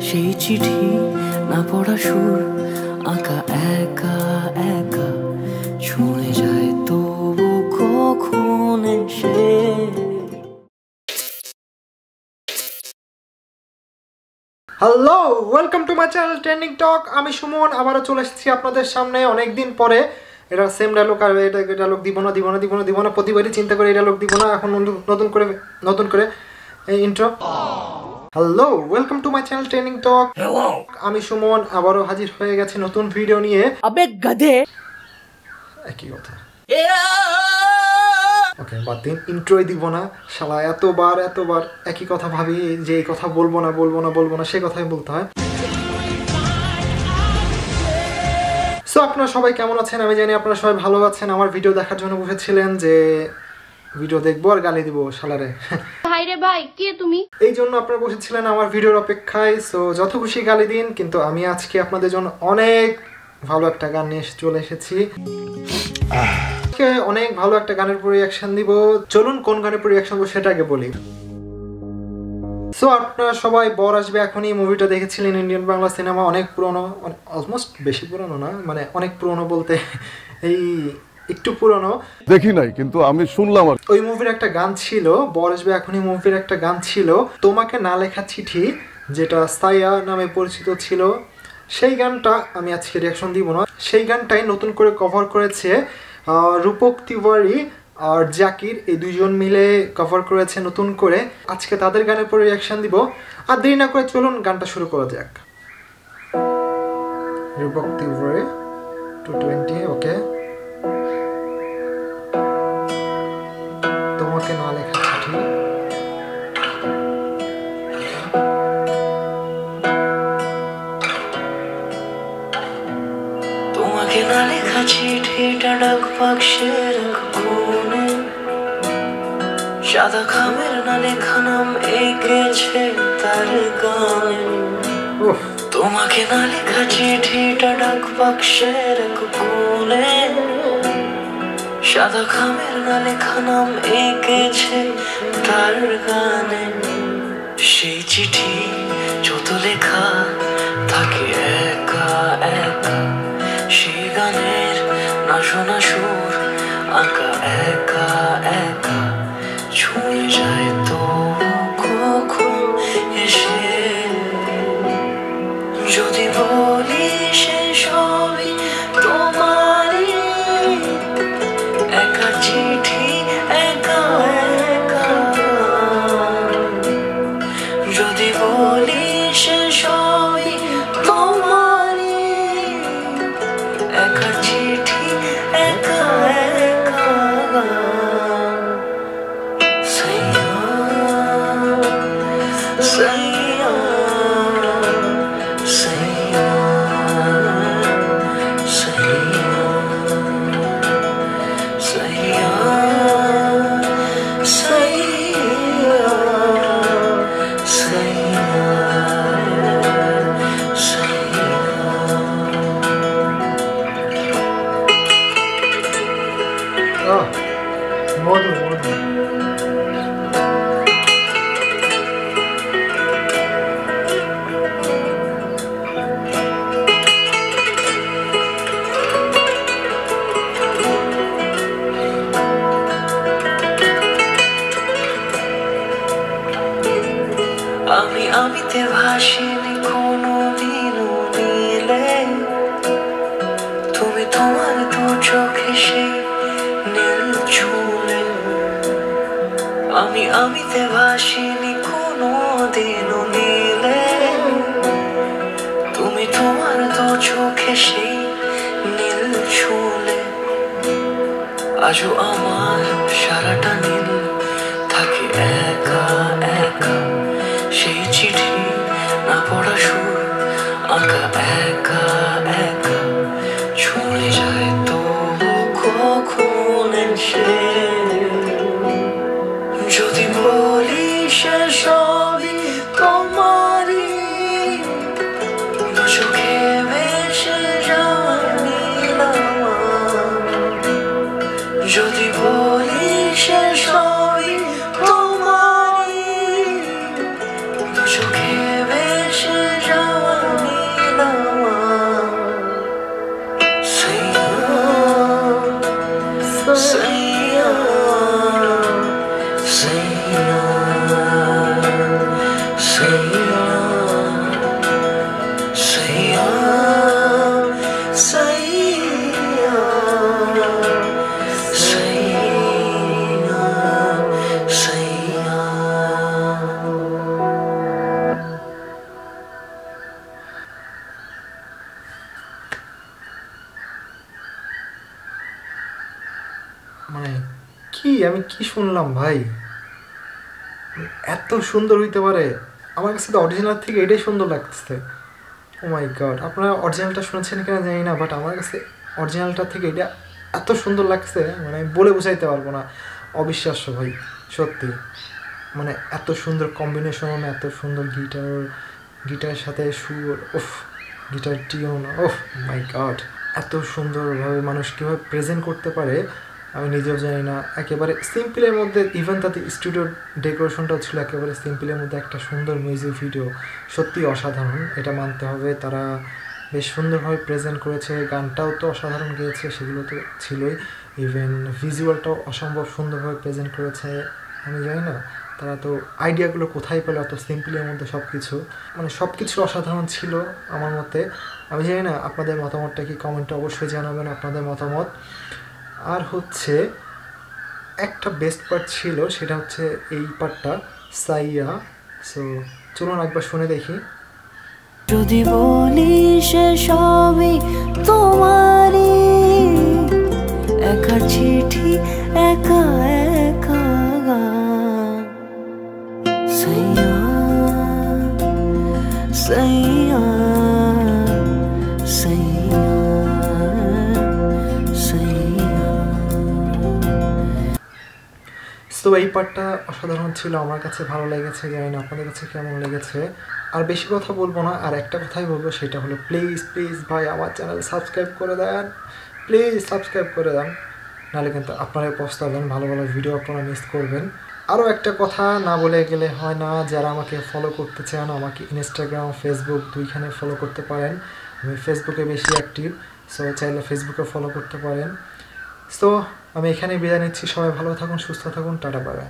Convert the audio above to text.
সেই চিঠি না পড়া সুর, আঁকা একা একা ছুঁয়ে যায় তবু কখন এসে। Hello welcome to my channel trending talk আমি সুমন, আবারও চলে এসেছি আপনাদের সামনে অনেক দিন পরে। এটা সেম ডায়লগ আর এটা ডায়লগ দিব না দিব না দিব না দিব না। প্রতিবারই চিন্তা করে এই ডায়লগ দিব না। এখন নতুন- নতুন করে নতুন করে এই intro hello welcome to my channel training talk hello আমি সুমন আবারও হাজির হয়ে গেছি নতুন ভিডিও নিয়ে। আবে গাধে। একই কথা। ওকে বাদ দিন ইন্ট্রোই দিব না। শালা এতবার এতবার একই কথা ভাবি যে এই কথা বলব না বলব না বলব না সেই কথাই বলতে হয়। সো আপনারা সবাই কেমন আছেন? আমি জানি আপনারা সবাই ভালো আছেন। আমার ভিডিও দেখার জন্য বসেছিলেন যে ভিডিও দেখব আর গালি দিব শালারে। ভাই রে ভাই কে তুমি? এই জন্য আপনারা বসেছিলেন আমার ভিডিওর অপেক্ষায় সো যত খুশি গালি দিন কিন্তু আমি আজকে আপনাদের জন্য অনেক ভালো একটা গান নিয়ে চলে এসেছি। আজকে অনেক ভালো একটা গানের উপর রিয়াকশন দিব। চলুন কোন গানের উপর রিয়াকশন দিব সেটা আগে বলি। সো আপনারা সবাই বর আসবে এখনই মুভিটা দেখেছিলেন ইন্ডিয়ান বাংলা সিনেমা অনেক পুরনো অলমোস্ট বেশি পুরনো না মানে অনেক পুরনো বলতে এই একটু পুরনো। দেখি নাই কিন্তু আমি শুনলাম আর ওই মুভির একটা গান ছিল বরসবে এখনই মুভির একটা গান ছিল। তোমাকে না লেখা চিঠি যেটা সাইয়া নামে পরিচিত ছিল সেই গানটা আমি আজকে রিয়াকশন দিব না। সেই গানটাই নতুন করে কভার করেছে রূপক তিওয়ারি আর জাকির এই দুজন মিলে কভার করেছে নতুন করে। আজকে তাদের গানের পরে রিয়াকশন দিব। আর দেরি না করে চলুন গানটা শুরু করা যাক। Rupak Tiwari two twenty okay তোমাকে না লেখা চিঠি। তোমাকে না লেখা চিঠিটা ডাক বাক্সের কোণে সাদা খামের না লেখা নাম এঁকেছে তার গানে। তোমাকে না লেখা চিঠিটা ডাক বাক্সের কোণে সাদা খামের না লেখা নাম এঁকেছে তার গানে। সেই চিঠি যত লেখা থাকে একা একা। সেই গানের না শোনা সুর আঁকা একা একা। ছুঁয়ে যায় 我懂我懂。আমি আমিতে ভাসিনি কোনো দিনও নীলে তুমি তোমার দু চোখে সেই নীল চুলে আজও আমার সারাটা নীল থাকে একা একা। সেই চিঠি না পড়া সুর, আঁকা একা একা। ছুঁয়ে যায় তো কখন সে মানে কি? আমি কি শুনলাম ভাই? এত সুন্দর হইতে পারে। আমার কাছে তো অরিজিনাল থেকে এটাই সুন্দর লাগতেছে। ও মাই গড আপনারা অরিজিনালটা শুনেছেন কিনা জানি না বাট আমার কাছে অরিজিনালটা থেকে এটা এত সুন্দর লাগছে মানে আমি বলে বোঝাইতে পারব না। অবিশ্বাস্য ভাই, সত্যি। মানে এত সুন্দর কম্বিনেশন এত সুন্দর গিটার গিটারের সাথে সুর ওফ guitar tune of my god এত সুন্দরভাবে মানুষ কীভাবে প্রেজেন্ট করতে পারে আমি নিজেও জানি না। একেবারে সিম্পলের মধ্যে ইভেন তাদের স্টুডিওর ডেকোরেশনটাও ছিল একেবারে সিম্পলের মধ্যে একটা সুন্দর মিউজিক ভিডিও সত্যি অসাধারণ, এটা মানতে হবে। তারা বেশ সুন্দরভাবে প্রেজেন্ট করেছে, গানটাও তো অসাধারণ গেয়েছে, সেগুলো তো ছিলই। ইভেন ভিজুয়ালটাও অসম্ভব সুন্দরভাবে প্রেজেন্ট করেছে, আমি জানি না। তারা তো আইডিয়াগুলো কোথায় পেল অত সিম্পলের মধ্যে সব কিছু মানে সব কিছু অসাধারণ ছিল আমার মতে। আমি জানি না, আপনাদের মতামতটা কি? কমেন্টে অবশ্যই জানাবেন আপনাদের মতামত। আর হচ্ছে একটা বেস্ট পার্ট ছিল, সেটা হচ্ছে এই পার্টটা সাইয়া। সো চলুন একবার শুনে দেখি। যদি বলি সে সবই তোমারই, একা চিঠি একা একা পার্টটা অসাধারণ ছিল, আমার কাছে ভালো লেগেছে জানি না আপনাদের কাছে কেমন লেগেছে? আর বেশি কথা বলব না, আর একটা কথাই বলব, সেটা হলো প্লিজ প্লিজ ভাই, আমার চ্যানেল সাবস্ক্রাইব করে দেন। প্লিজ সাবস্ক্রাইব করে দেন, নাহলে কিন্তু আপনারাই পস্তাবেন ভালো ভালো ভিডিও আপনারা মিস করবেন। আরও একটা কথা না বলে গেলে হয় না, যারা আমাকে ফলো করতে চান, আমাকে ইনস্টাগ্রাম ফেসবুক দুইখানে ফলো করতে পারেন। আমি ফেসবুকে বেশি অ্যাক্টিভ সো চাইলে ফেসবুকে ফলো করতে পারেন। সো আমি এখানে বিদায় নিচ্ছি। সবাই ভালো থাকুন সুস্থ থাকুন। টাটা পাবেন